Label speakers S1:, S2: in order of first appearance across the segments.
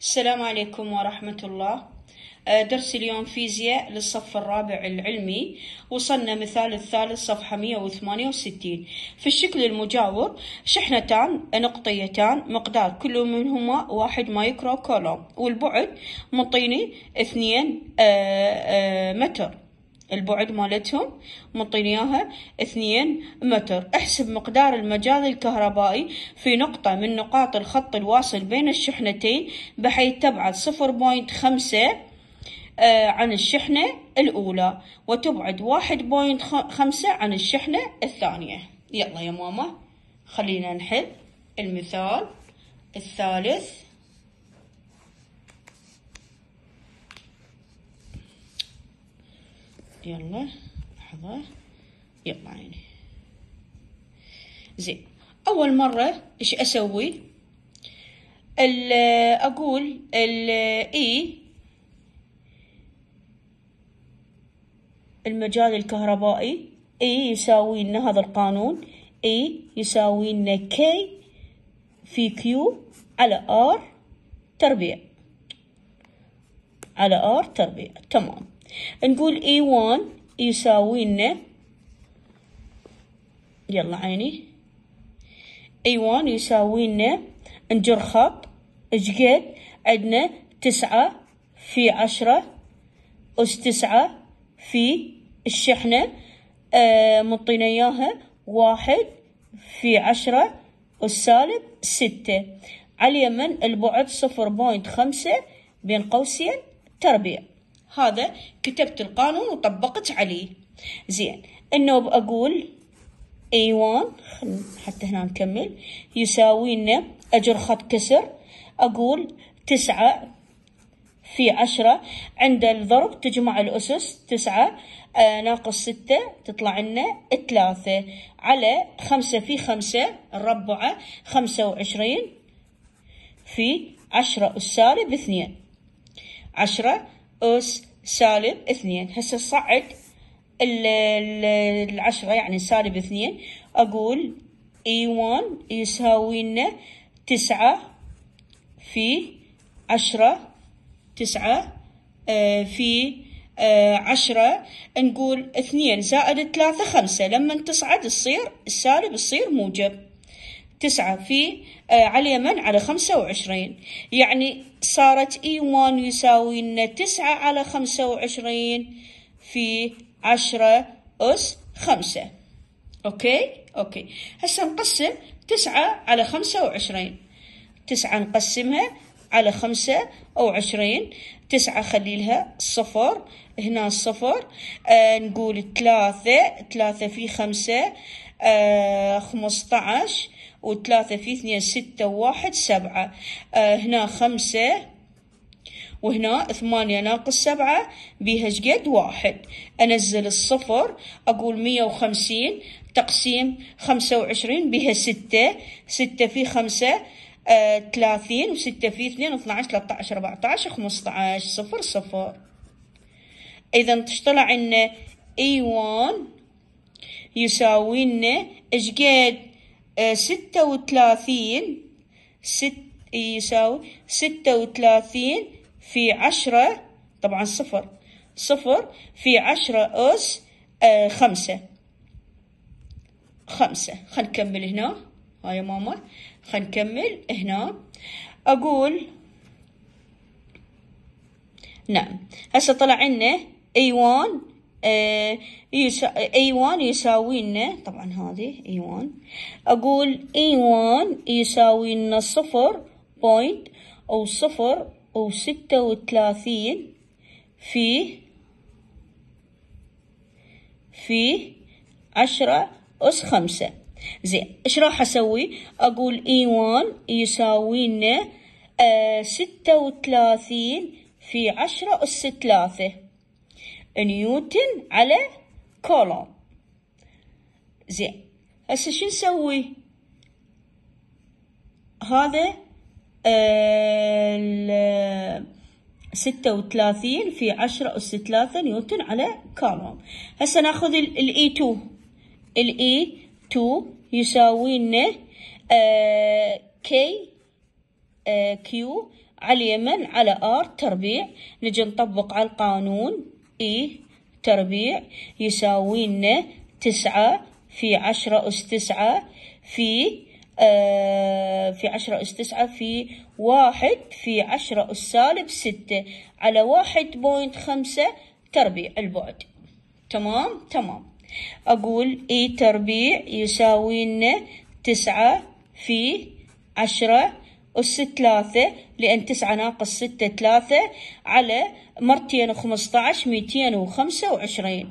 S1: السلام عليكم ورحمة الله. آه، درس اليوم فيزياء للصف الرابع العلمي. وصلنا مثال الثالث صفحة 168 في الشكل المجاور شحنتان نقطيتان مقدار كل منهما واحد مايكرو كولوم. والبعد مطيني اثنين آه، آه، متر. البعد مالتهم منطيني إياها. اثنين متر. احسب مقدار المجال الكهربائي في نقطة من نقاط الخط الواصل بين الشحنتين بحيث تبعد صفر point خمسة عن الشحنة الأولى وتبعد واحد بوينت خمسة عن الشحنة الثانية. يلا يا ماما خلينا نحل. المثال الثالث. يلا لحظة. يلا عيني. زين أول مرة إيش أسوي؟ ال أقول ال E المجال الكهربائي E يساوي لنا هذا القانون. E يساوي لنا K في Q على R تربيع. على R تربيع. تمام. نقول E1 يساوي لنا يلا عيني. E1 يساوي لنا نجر خط إيش قد عندنا تسعة في عشرة. أس تسعة في الشحنة. آه مطينا إياها. واحد في عشرة. أس سالب ستة. على اليمن البعد صفر بوينت خمسة بين قوسين تربيع. هذا كتبت القانون وطبقت عليه. زين انه بقول A1 حتى هنا نكمل يساوي لنا أجر خط كسر أقول تسعة في عشرة عند الضرب تجمع الأسس تسعة آه ناقص ستة تطلع لنا ثلاثة على خمسة في خمسة الربعة خمسة وعشرين في عشرة أس سالب اثنين. عشرة أس سالب اثنين. هسه صعد العشرة يعني سالب اثنين. أقول اي 1 يساوي لنا تسعة في عشرة تسعة آه في آه عشرة. نقول اثنين زائد ثلاثة خمسة. لما تصعد تصير السالب تصير موجب. تسعة في آه على اليمن على خمسة وعشرين. يعني صارت E 1 يساوي لنا تسعة على خمسة وعشرين في عشرة أس خمسة. okay؟ okay. هسا نقسم تسعة على خمسة وعشرين. تسعة نقسمها على خمسة وعشرين. تسعة خلي لها صفر هنا صفر. آه نقول ثلاثة ثلاثة في خمسة آه خمسة عشر وثلاثة في اثنين ستة وواحد سبعة. آه هنا خمسة وهنا ثمانية ناقص سبعة. بيها شقد؟ واحد. أنزل الصفر أقول مية وخمسين. تقسيم خمسة وعشرين بها ستة. ستة في خمسة آه ثلاثين. وستة في اثنين اثنا عشر ثلاثة عشر أربعة عشر خمسة عشر صفر صفر. إذا تطلع عنا اي وان يساوي لنا إيش قد آه ستة وثلاثين ست يساوي ستة وثلاثين في عشرة طبعا صفر صفر في عشرة أس آه خمسة. خمسة. خلينا نكمل هنا. هاي ماما. خلينا نكمل هنا. أقول نعم. هسه طلع لنا A1 يسا A1 يساوي لنا طبعا هذه A1 أقول A1 يساوي لنا صفر بوينت أو صفر أو ستة وثلاثين في في عشرة أس خمسة. زين إيش راح أسوي؟ أقول إي وان يساوي لنا آه ستة وثلاثين في عشرة أس ثلاثة. نيوتن على كولوم زين هسه شو نسوي؟ هذا آه ستة وثلاثين في عشرة أس ثلاثة نيوتن على كولوم هسه ناخذ ال E two ال E two يساوي لنا آه K Q على اليمن على R تربيع. نجي نطبق على القانون. E تربيع يساوي لنا تسعة في عشرة أس تسعة في آه في عشرة أس تسعة في واحد في عشرة أس سالب ستة. على واحد point خمسة تربيع البعد. تمام؟ تمام. أقول إي تربيع يساوي لنا تسعة في عشرة أس ثلاثة لأن تسعة ناقص ستة ثلاثة على مرتين وخمسطعش ميتين وخمسة وعشرين.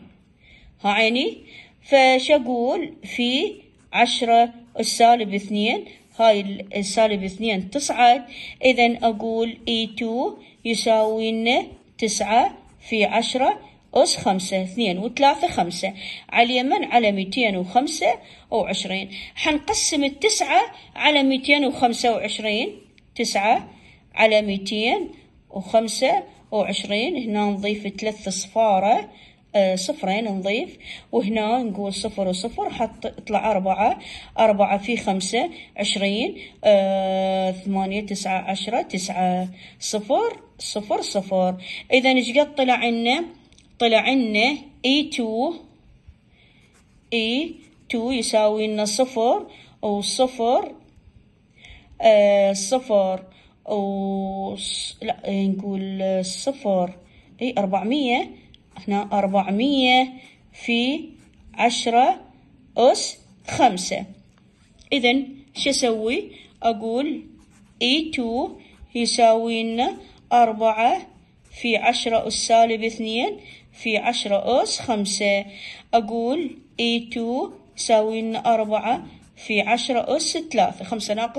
S1: ها عيني؟ فش أقول في عشرة السالب اثنين هاي السالب اثنين تصعد إذا أقول إي تو يساوي لنا تسعة في عشرة أس خمسة اثنين وثلاثة خمسة. على اليمن على ميتين وخمسة وعشرين. حنقسم التسعة على ميتين وخمسة وعشرين. تسعة على ميتين وخمسة وعشرين. هنا نضيف ثلاث صفارة آه صفرين نضيف. وهنا نقول صفر وصفر حط يطلع أربعة. أربعة في خمسة عشرين. آه ثمانية تسعة عشرة تسعة صفر صفر صفر. إذا إيش قد طلع عنا؟ طلع عنا E2 E2 يساوي لنا صفر وصفر آه صفر و لا نقول صفر. اي أربعمية. هنا أربعمية في عشرة أس خمسة. إذا شو أسوي؟ أقول E2 يساوي لنا أربعة في عشرة أس سالب اثنين في عشرة أس خمسة. أقول E2 يساوي لنا أربعة في عشرة أس ثلاثة. خمسة ناقص